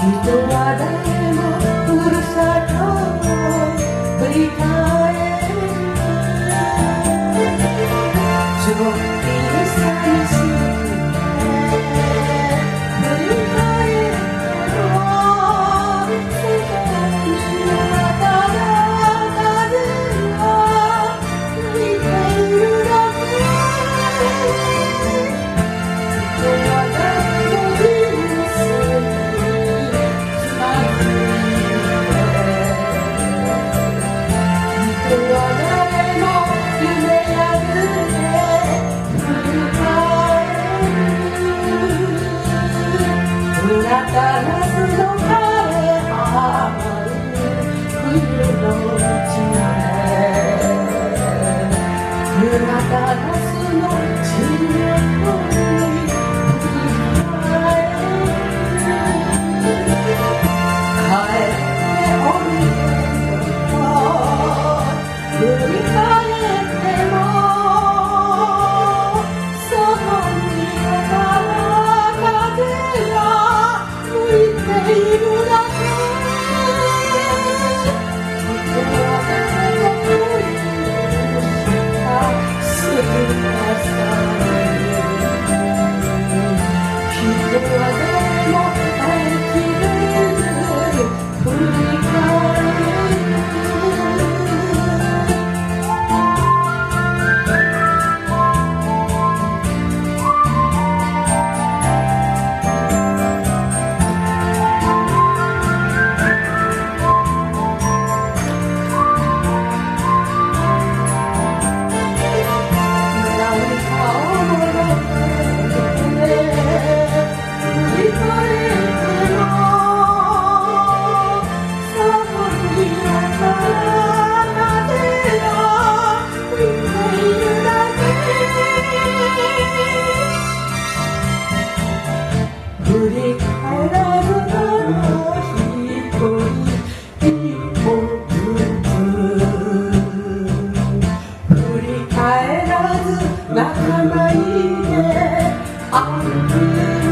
人は誰帰っておいでよ I'm Glück.